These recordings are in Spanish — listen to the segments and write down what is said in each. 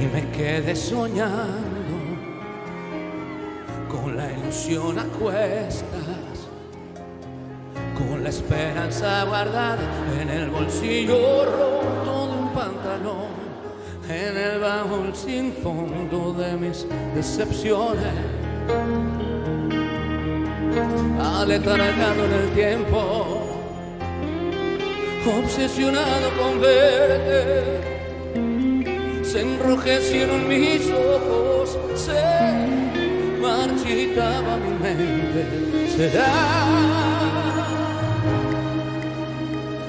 y me quedé soñando con la ilusión a cuestas, con la esperanza guardada en el bolsillo roto de un pantalón, en el baúl sin fondo de mis decepciones, aletargado en el tiempo obsesionado con verte. Se enrojecieron mis ojos, se marchitaba mi mente. Será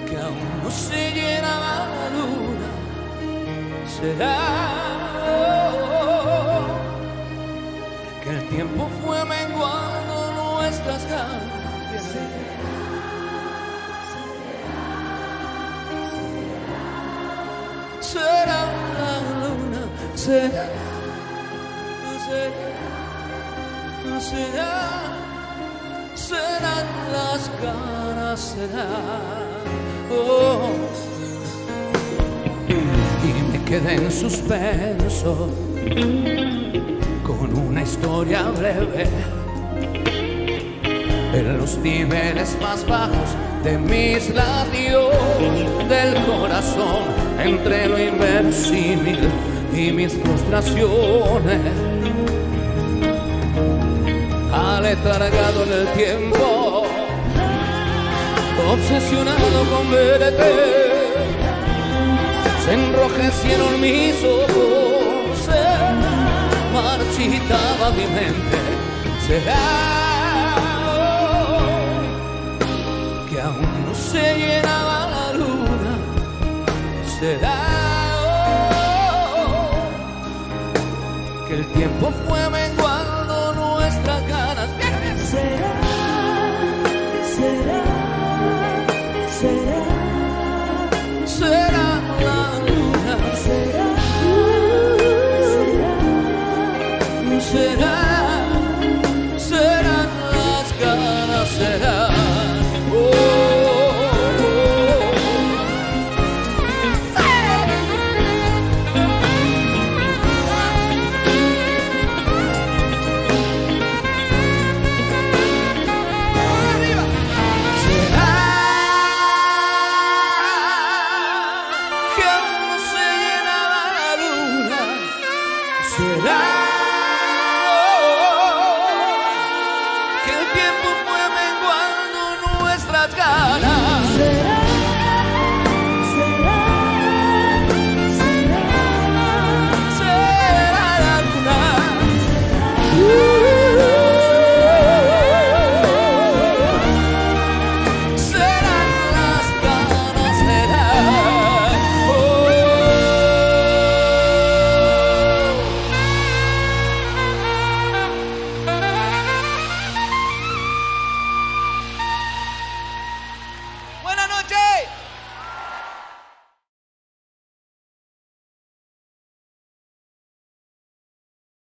que aún no se llenaba la luna. Será que el tiempo fue menguando nuestras ganas. será la será, será, será, serán las caras, será. Oh. Y me quedé en suspenso con una historia breve en los niveles más bajos de mis latidos del corazón, entre lo inverosímil y mis frustraciones. Aletargado en el tiempo, obsesionado con verte, se enrojecieron mis ojos, se marchitaba mi mente. Será que aún no se llenaba la luna, será que el tiempo fue menguando nuestras ganas. Será, será, será, Será la luna, será, será, será,